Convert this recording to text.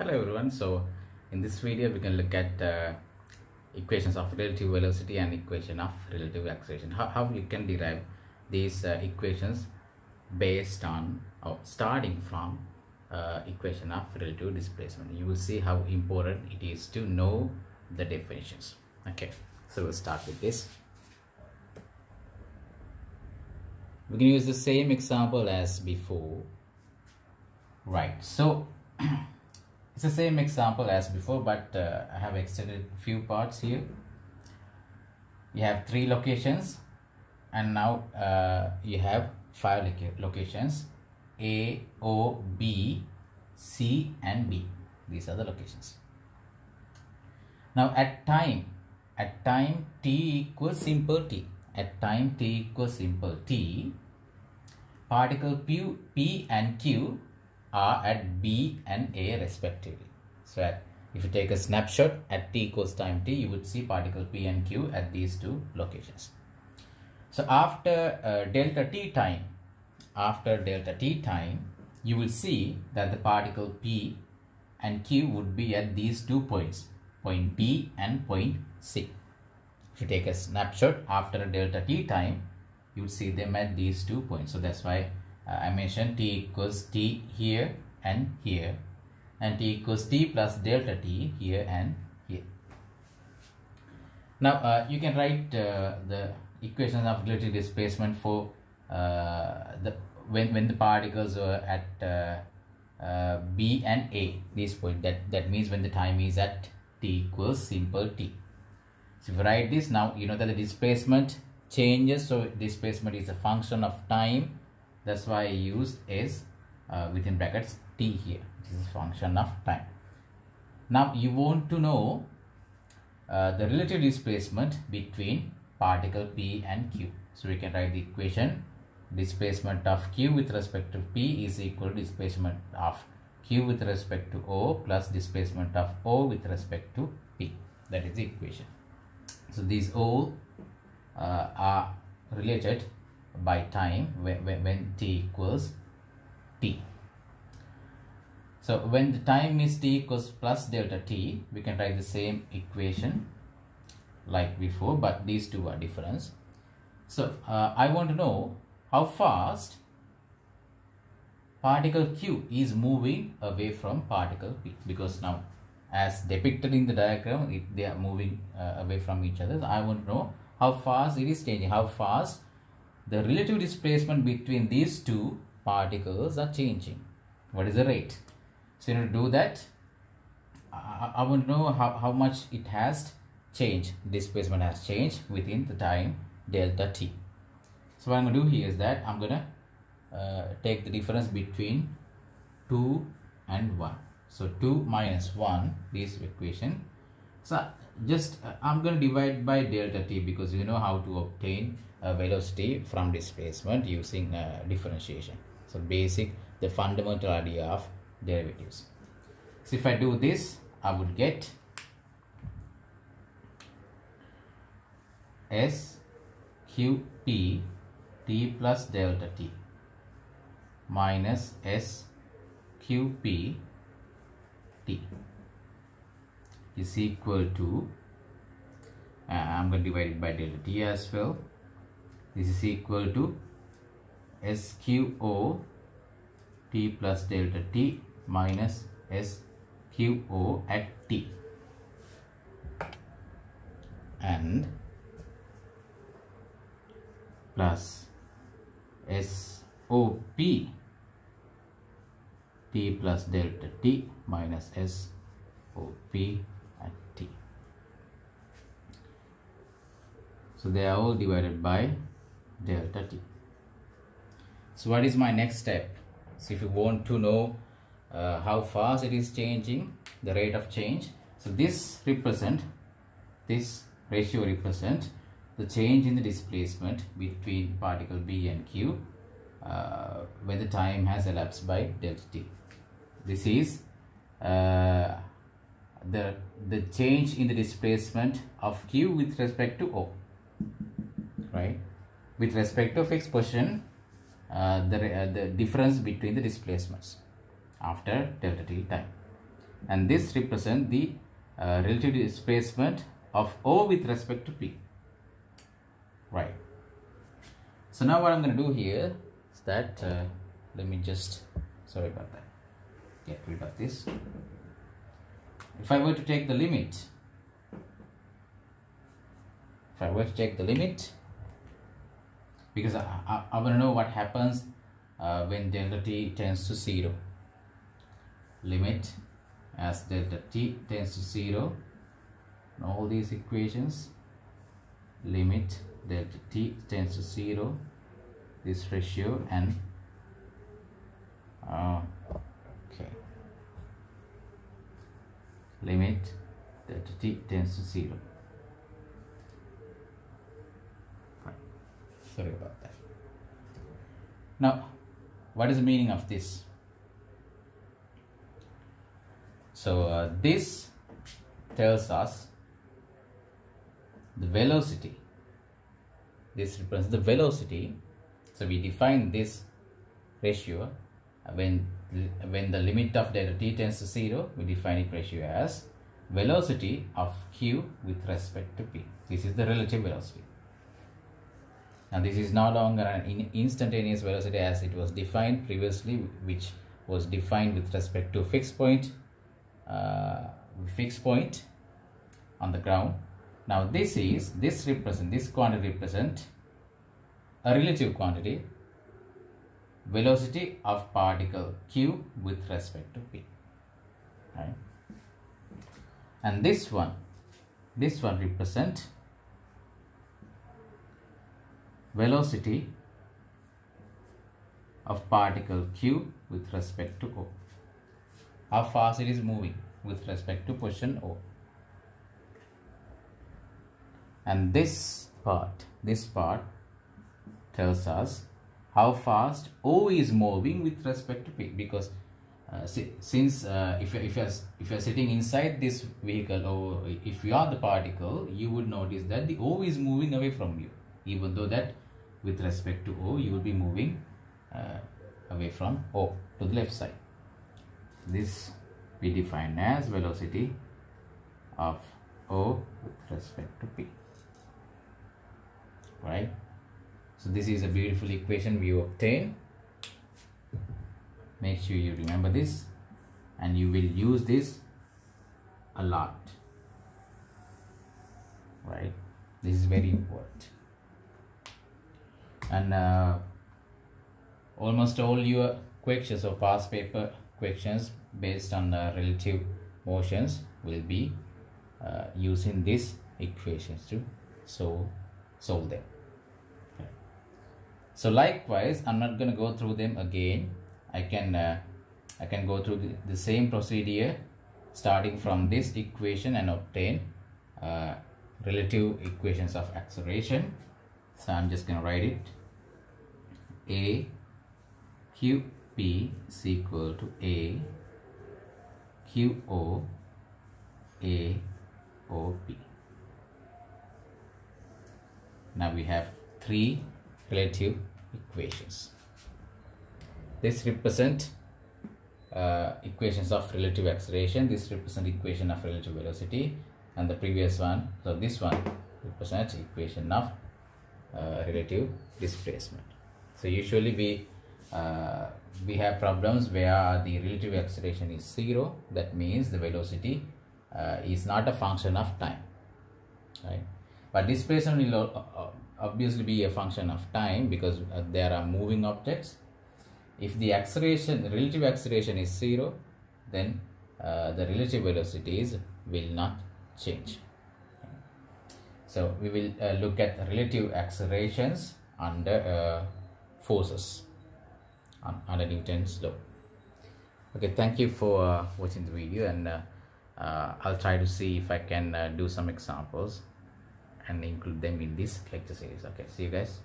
Hello everyone. So in this video we can look at uh, equations of relative velocity and equation of relative acceleration. How, how you can derive these uh, equations based on or starting from uh, equation of relative displacement. You will see how important it is to know the definitions. Okay, so we'll start with this. We can use the same example as before. Right, so it's the same example as before but uh, I have extended few parts here. You have three locations and now uh, you have five locations A, O, B, C and B. These are the locations. Now at time at time t equals simple t. At time t equals simple t particle P, P and Q are at B and A respectively. So if you take a snapshot at t equals time t, you would see particle P and Q at these two locations. So after uh, delta t time, after delta t time, you will see that the particle P and Q would be at these two points, point B and point C. If you take a snapshot after delta t time, you would see them at these two points. So that's why uh, I mentioned t equals t here and here and t equals t plus delta t here and here. Now uh, you can write uh, the equations of relative displacement for uh, the when when the particles are at uh, uh, B and A this point that that means when the time is at t equals simple t. So if you write this now you know that the displacement changes so displacement is a function of time that's why I used is uh, within brackets t here. This is a function of time. Now you want to know uh, the relative displacement between particle p and q. So we can write the equation. Displacement of q with respect to p is equal to displacement of q with respect to o plus displacement of o with respect to p. That is the equation. So these all uh, are related by time when, when, t equals t. So when the time is t equals plus delta t, we can write the same equation like before, but these two are different. So uh, I want to know how fast particle q is moving away from particle p because now as depicted in the diagram, it, they are moving uh, away from each other. So I want to know how fast it is changing, how fast the relative displacement between these two particles are changing. What is the rate? So, order to do that, I, I want to know how, how much it has changed, displacement has changed within the time delta t. So, what I'm going to do here is that I'm going to uh, take the difference between 2 and 1. So, 2 minus 1, this equation. So, just uh, I'm going to divide by delta t because you know how to obtain uh, velocity from displacement using uh, differentiation. So basic, the fundamental idea of derivatives. So if I do this, I would get S Q P T plus delta T minus S Q P T is equal to uh, I'm going to divide it by delta T as well. This is equal to SQO T plus delta T minus SQO at T. And plus SOP T plus delta T minus SOP at T. So they are all divided by delta t. So what is my next step? So if you want to know uh, how fast it is changing, the rate of change. So this represent, this ratio represent the change in the displacement between particle B and Q uh, when the time has elapsed by delta t. This is uh, the, the change in the displacement of Q with respect to O, right? with respect to fixed position uh, the, uh, the difference between the displacements after delta t time and this represent the uh, relative displacement of O with respect to P. Right. So now what I'm going to do here is that, uh, let me just, sorry about that, get rid of this. If I were to take the limit, if I were to take the limit, because I, I, I want to know what happens uh, when delta t tends to 0 limit as delta t tends to 0 all these equations. Limit delta t tends to 0 this ratio and uh, okay limit delta t tends to 0 sorry about that. Now what is the meaning of this? So uh, this tells us the velocity. This represents the velocity. So we define this ratio when when the limit of delta t tends to 0 we define it ratio as velocity of q with respect to p. This is the relative velocity. Now this is no longer an instantaneous velocity as it was defined previously which was defined with respect to fixed point uh, fixed point on the ground. Now this is this represent this quantity represent a relative quantity velocity of particle q with respect to p right and this one this one represent velocity of particle q with respect to O. How fast it is moving with respect to position O. And this part, this part tells us how fast O is moving with respect to P because uh, since uh, if, if, you're, if you're sitting inside this vehicle or if you are the particle, you would notice that the O is moving away from you even though that with respect to O you will be moving uh, away from O to the left side. This we define as velocity of O with respect to P. Right? So this is a beautiful equation we obtain. Make sure you remember this and you will use this a lot. Right? This is very important and uh, almost all your questions or past paper questions based on the relative motions will be uh, using these equations to so solve them so likewise i'm not going to go through them again. I can uh, i can go through the, the, same procedure starting from this equation and obtain uh, relative equations of acceleration. So i'm just going to write it. A Q P is equal to A Q O A O P. Now we have three relative equations. This represent uh, equations of relative acceleration. This represent equation of relative velocity, and the previous one. So this one represents equation of uh, relative displacement. So usually we uh, we have problems where the relative acceleration is zero. That means the velocity uh, is not a function of time, right? But displacement will uh, uh, obviously be a function of time because uh, there are moving objects. If the acceleration, relative acceleration is zero, then uh, the relative velocities will not change. So we will look at relative accelerations under forces on, under Newton's law. Okay, thank you for uh, watching the video and uh, uh, I'll try to see if I can uh, do some examples and include them in this lecture series. Okay, see you guys.